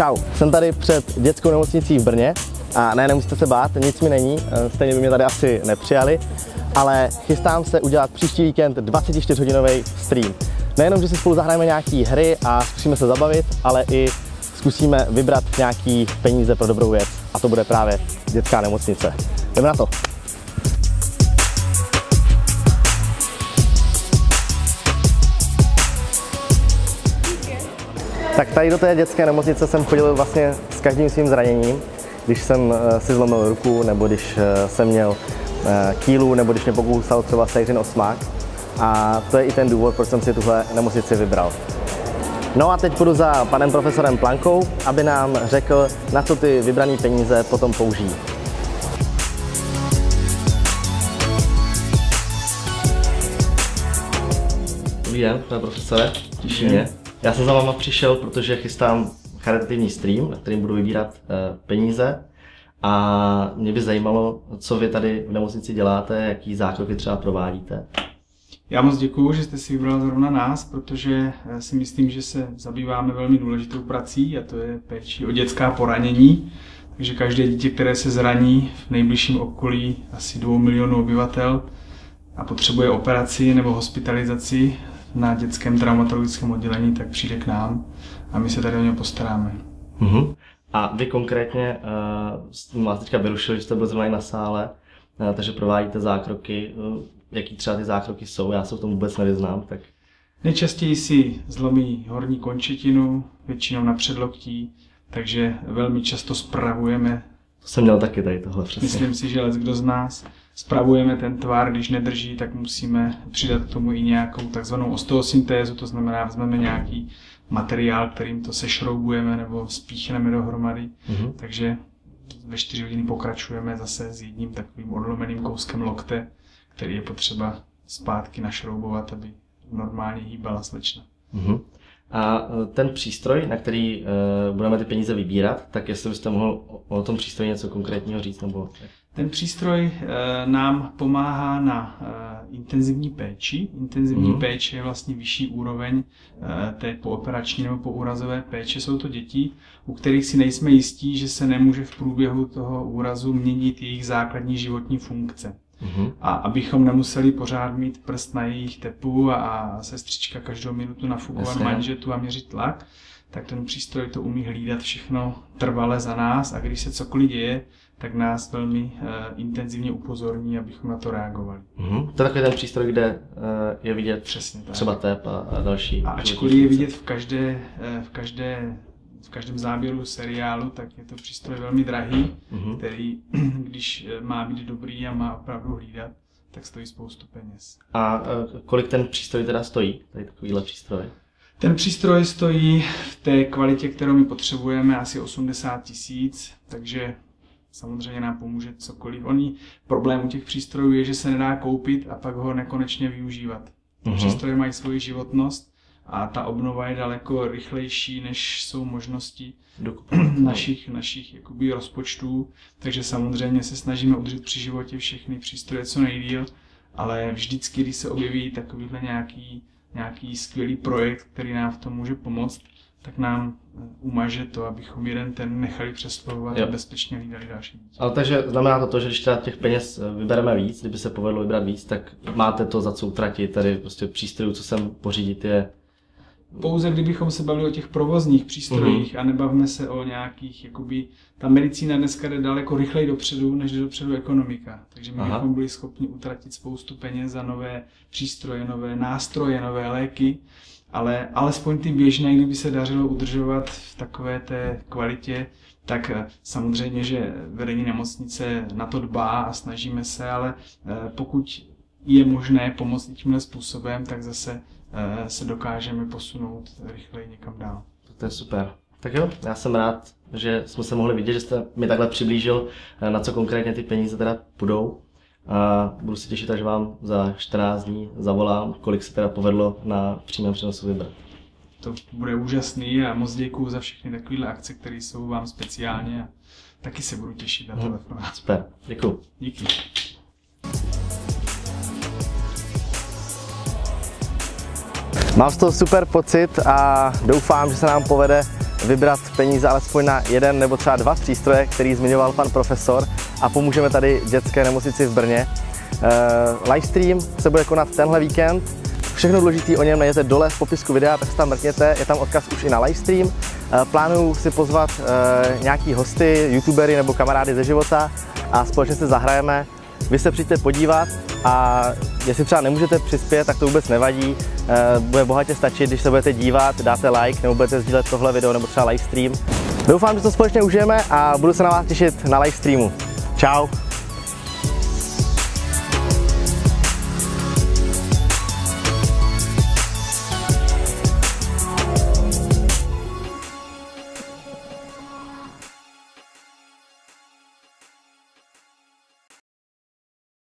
Čau, jsem tady před dětskou nemocnicí v Brně a ne, nemusíte se bát, nic mi není, eh, stejně by mě tady asi nepřijali, ale chystám se udělat příští víkend 24-hodinový stream. Nejenom, že si spolu zahrajeme nějaké hry a zkusíme se zabavit, ale i zkusíme vybrat nějaký peníze pro dobrou věc a to bude právě dětská nemocnice. Jdeme na to. Tak tady do té dětské nemocnice jsem chodil vlastně s každým svým zraněním. Když jsem eh, si zlomil ruku, nebo když eh, jsem měl eh, kýlu, nebo když mě pokusal třeba sejřin osmák. A to je i ten důvod, proč jsem si tuhle nemocnici vybral. No a teď půjdu za panem profesorem Plankou, aby nám řekl, na co ty vybrané peníze potom použijí. Dobrý den, pane profesore, těší mě. Já jsem za váma přišel, protože chystám charitativní stream, na kterým budu vybírat uh, peníze a mě by zajímalo, co vy tady v nemocnici děláte, jaký zákroky třeba provádíte. Já moc děkuji, že jste si vybral zrovna nás, protože eh, si myslím, že se zabýváme velmi důležitou prací a to je péči o dětská poranění. Takže každé dítě, které se zraní v nejbližším okolí asi 2 milionů obyvatel a potřebuje operaci nebo hospitalizaci, na dětském traumatologickém oddělení, tak přijde k nám a my se tady o něj postaráme. Uh-huh. A vy konkrétně, uh, vás teďka vyrušili, že jste byl zrovna na sále, uh, takže provádíte zákroky. Uh, jaký třeba ty zákroky jsou? Já se v tom vůbec nevyznám. Tak... Nejčastěji si zlomí horní končetinu, většinou na předloktí, takže velmi často spravujeme. To jsem měl taky tady tohle přesně. Myslím si, že kdo z nás spravujeme ten tvar, když nedrží, tak musíme přidat k tomu i nějakou takzvanou osteosyntézu, to znamená, vezmeme nějaký materiál, kterým to sešroubujeme nebo spíchneme dohromady. Mm-hmm. Takže ve 4 hodiny pokračujeme zase s jedním takovým odlomeným kouskem lokte, který je potřeba zpátky našroubovat, aby normálně hýbala slečna. Mm-hmm. A e, ten přístroj, na který uh, budeme ty peníze vybírat, tak jestli byste mohl o tom přístroji něco konkrétního říct? Nebo... Ten přístroj uh, nám pomáhá na intenzivní péči. Intenzivní mm. péče je vlastně vyšší úroveň té pooperační nebo poúrazové péče. Jsou to děti, u kterých si nejsme jistí, že se nemůže v průběhu toho úrazu měnit jejich základní životní funkce. Mm-hmm. A abychom nemuseli pořád mít prst na jejich tepu a, sestřička každou minutu nafukovat Jasně. manžetu a měřit tlak, tak ten přístroj to umí hlídat všechno trvale za nás a když se cokoliv děje, tak nás velmi uh, intenzivně upozorní, abychom na to reagovali. Mm-hmm. To je takový ten přístroj, kde uh, je vidět Přesně tak. třeba tep a, a další. A ačkoliv je vidět v každé, uh, v každé v každém záběru seriálu, tak je to přístroj velmi drahý, mm-hmm. který, když eh, má být dobrý a má opravdu hlídat, tak stojí spoustu peněz. A eh, kolik ten přístroj teda stojí, tady takovýhle přístroj? Ten přístroj stojí v té kvalitě, kterou my potřebujeme, asi 80 tisíc, takže samozřejmě nám pomůže cokoliv. Oni problém u těch přístrojů je, že se nedá koupit a pak ho nekonečně využívat. Mm-hmm. Přístroje mají svoji životnost a ta obnova je daleko rychlejší, než jsou možnosti našich, našich jakoby rozpočtů, takže samozřejmě se snažíme udržet při životě všechny přístroje co nejdíl, ale vždycky, když se objeví takovýhle nějaký, nějaký skvělý projekt, který nám v tom může pomoct, tak nám eh, umaže to, abychom jeden ten nechali přeslovovat a bezpečně hlídali další dítě. Ale takže znamená to to, že když teda těch peněz eh, vybereme víc, kdyby se povedlo vybrat víc, tak máte to za co utratit, tady prostě přístrojů, co sem pořídit je pouze kdybychom se bavili o těch provozních přístrojích mm-hmm. a nebavíme se o nějakých, jakoby, ta medicína dneska jde daleko rychleji dopředu, než jde dopředu ekonomika. Takže my Aha. bychom byli schopni utratit spoustu peněz za nové přístroje, nové nástroje, nové léky, ale alespoň ty běžné, kdyby se dařilo udržovat v takové té kvalitě, tak eh, samozřejmě, že vedení nemocnice na to dbá a snažíme se, ale eh, pokud je možné pomoct tímhle způsobem, tak zase Eh, se dokážeme posunout rychleji někam dál. To je super. Tak jo, já jsem rád, že jsme se mohli vidět, že jste mi takhle přiblížil, eh, na co konkrétně ty peníze teda půjdou. A budu se těšit, až vám za 14 dní zavolám, kolik se teda povedlo na přímém přenosu vybrat. To bude úžasný a moc děkuji za všechny takovéhle akce, které jsou vám speciálně a taky se budu těšit na hmm. Super, děkuji. Díky. Mám z toho super pocit a doufám, že se nám povede vybrat peníze alespoň na jeden nebo třeba dva přístroje, který zmiňoval pan profesor a pomůžeme tady dětské nemocnici v Brně. Uh, livestream se bude konat tenhle víkend. Všechno důležité o něm najdete dole v popisku videa, tak se tam mrkněte, je tam odkaz už i na livestream. Uh, plánuju si pozvat uh, nějaký hosty, youtubery nebo kamarády ze života a společně se zahrajeme. Vy se přijďte podívat a jestli třeba nemůžete přispět, tak to vůbec nevadí. Bude bohatě stačit, když se budete dívat, dáte like nebo budete sdílet tohle video nebo třeba livestream. Doufám, že to společně užijeme a budu se na vás těšit na livestreamu. Ciao.